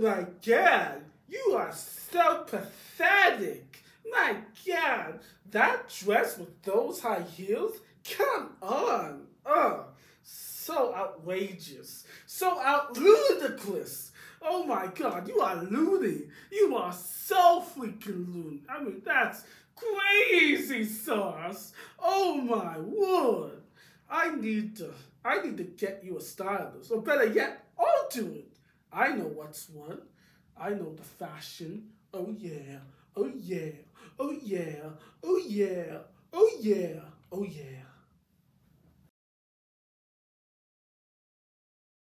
My god, you are so pathetic. My god, that dress with those high heels? Come on. Oh, so outrageous. So out ludicrous. Oh my god, you are loony. You are so freaking loony. I mean, that's crazy sauce. Oh my word. I need to I need to get you a stylist. Or better yet, I'll do it. I know what's one. I know the fashion. Oh yeah. Oh yeah. Oh yeah. Oh yeah. Oh yeah. Oh yeah.